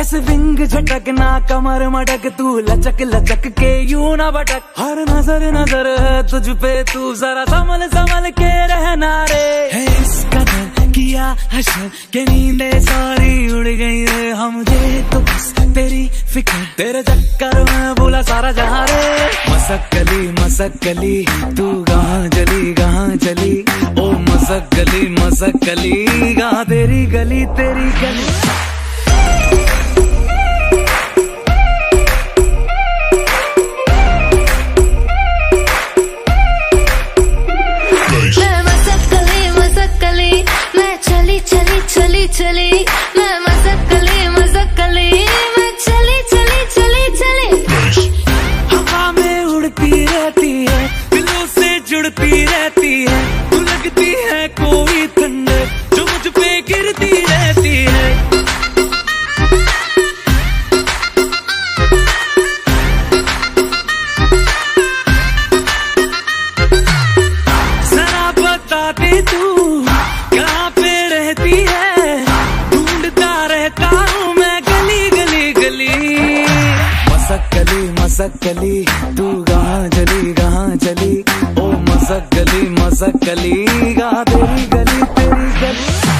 बस विंग झटकना कमर मटक तू लचक लचक के यू ना भटक। हर नज़र नज़र है तुझ पे तू जरा संभल संभल के रहना रे। है इस कदर किया हशर के नींदे सारी उड़ गई रे। हम दे तो बस तेरी फ़िक्र। तेरे चक्कर में बोला सारा जहाँ रे। मसक गली मसक गली तू कहाँ जली कहाँ चली? ओ मसक गली मसक गली कहाँ तेरी गली तेरी गली? चली मसक गली, तू कहाँ चली कहाँ चली? ओ मजक गली मजक गली, गा तेरी गली तेरी गली।